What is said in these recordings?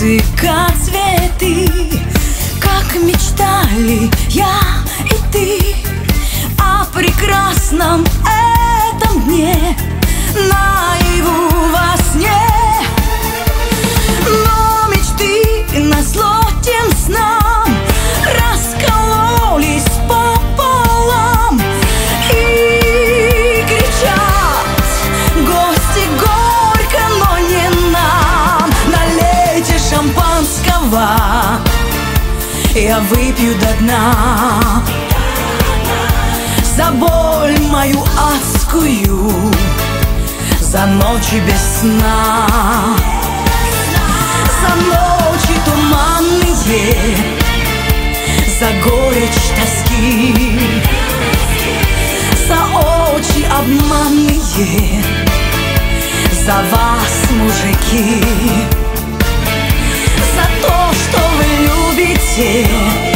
музыка, цветы Как мечтали я и ты О прекрасном этом дне. Наяву Я выпью до дна. За боль мою адскую За ночи без сна. За ночи туманные За горечь тоски. За очи обманные За вас, мужики 解。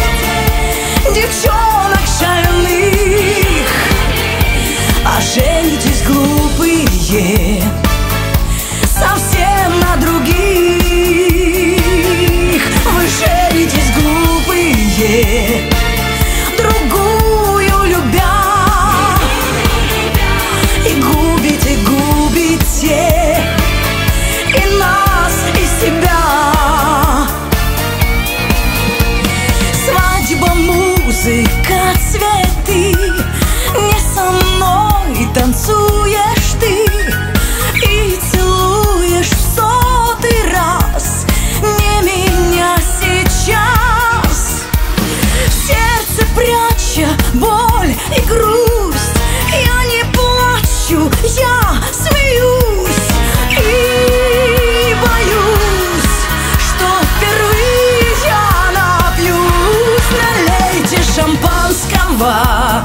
Шампанского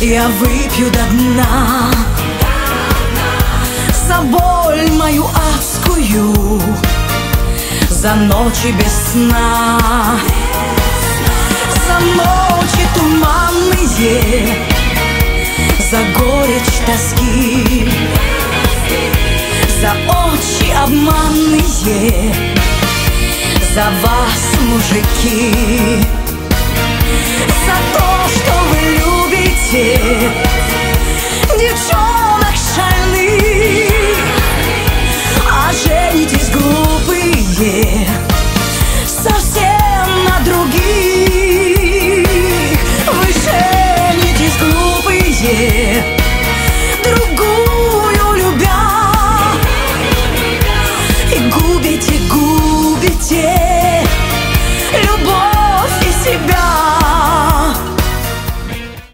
Я выпью до дна. За боль мою адскую. За ночи без сна. За ночи туманные. За горечь тоски. За очи обманные. За вас, мужики 界。